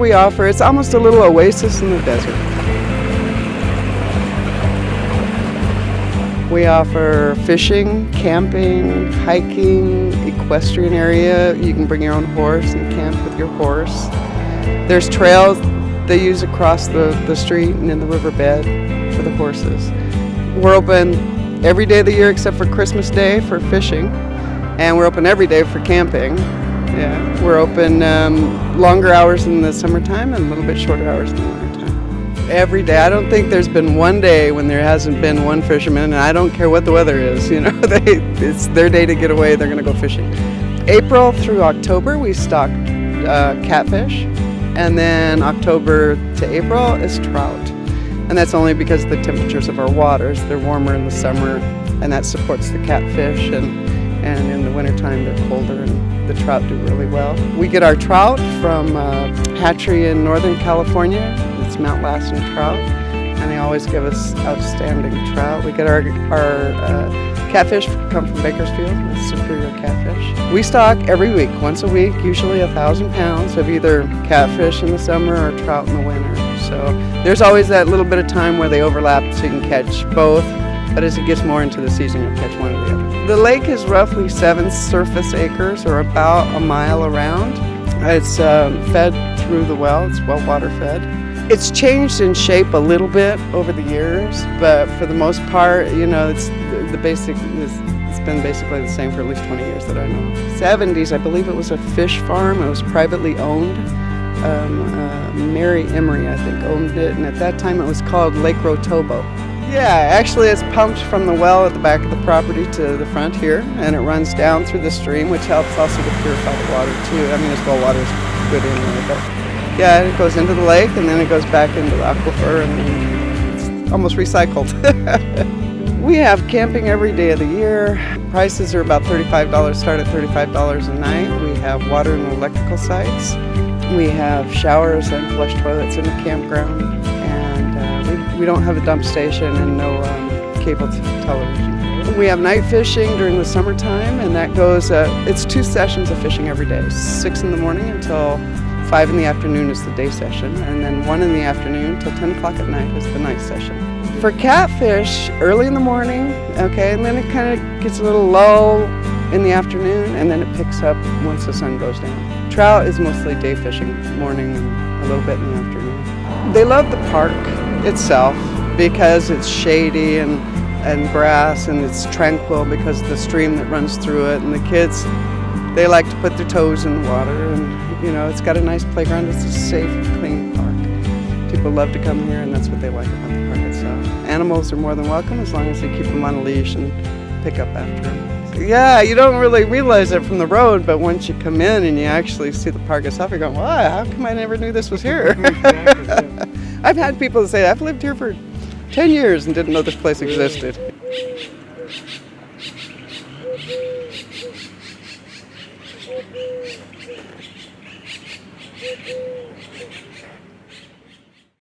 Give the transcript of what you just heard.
we offer, it's almost a little oasis in the desert. We offer fishing, camping, hiking, equestrian area. You can bring your own horse and camp with your horse. There's trails they use across the, the street and in the riverbed for the horses. We're open every day of the year except for Christmas Day for fishing, and we're open every day for camping. Yeah, we're open um, longer hours in the summertime and a little bit shorter hours in the wintertime every day. I don't think there's been one day when there hasn't been one fisherman, and I don't care what the weather is. You know, they, it's their day to get away. They're going to go fishing. April through October, we stock uh, catfish, and then October to April is trout. And that's only because of the temperatures of our waters. They're warmer in the summer, and that supports the catfish. And, and in the wintertime, they're colder, and the trout do really well. We get our trout from uh, hatchery in Northern California it's Mount Lassen trout, and they always give us outstanding trout. We get our, our uh, catfish come from Bakersfield, superior catfish. We stock every week, once a week, usually a thousand pounds of either catfish in the summer or trout in the winter. So there's always that little bit of time where they overlap so you can catch both, but as it gets more into the season, you'll catch one or the other. The lake is roughly seven surface acres or about a mile around. It's um, fed through the well, it's well water fed. It's changed in shape a little bit over the years, but for the most part, you know, it's the, basic. It's, it's been basically the same for at least 20 years that I know. 70s, I believe it was a fish farm. It was privately owned. Um, uh, Mary Emery, I think, owned it, and at that time it was called Lake Rotobo. Yeah, actually it's pumped from the well at the back of the property to the front here, and it runs down through the stream, which helps also to purify the water too. I mean, as well water is good anyway, but yeah, it goes into the lake and then it goes back into the aquifer and it's almost recycled. we have camping every day of the year. Prices are about $35, start at $35 a night. We have water and electrical sites. We have showers and flush toilets in the campground. We don't have a dump station and no um, cable television. We have night fishing during the summertime, and that goes, uh, it's two sessions of fishing every day, 6 in the morning until 5 in the afternoon is the day session, and then 1 in the afternoon till 10 o'clock at night is the night session. For catfish, early in the morning, okay, and then it kind of gets a little low in the afternoon, and then it picks up once the sun goes down. Trout is mostly day fishing, morning and a little bit in the afternoon. They love the park itself because it's shady and, and grass and it's tranquil because of the stream that runs through it, and the kids they like to put their toes in the water and you know it's got a nice playground. It's a safe clean park. People love to come here and that's what they like about the park itself. Animals are more than welcome as long as they keep them on a leash and pick up after them yeah, you don't really realize it from the road, but once you come in and you actually see the park itself, you're going, wow, how come I never knew this was here? I've had people say, I've lived here for 10 years and didn't know this place existed.